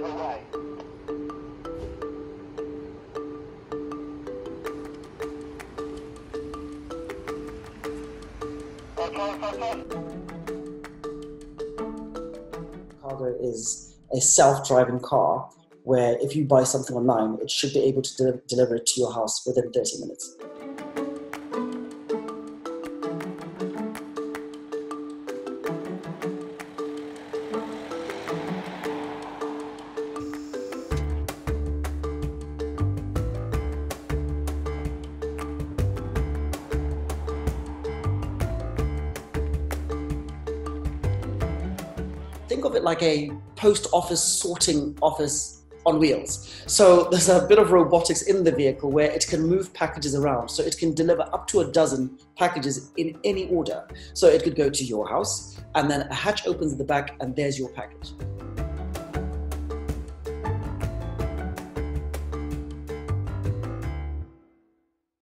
away. Kar-go is a self-driving car where if you buy something online, it should be able to de- deliver it to your house within 30 minutes. Think of it like a post office sorting office on wheels. So there's a bit of robotics in the vehicle where it can move packages around. So it can deliver up to a dozen packages in any order. So it could go to your house and then a hatch opens at the back and there's your package.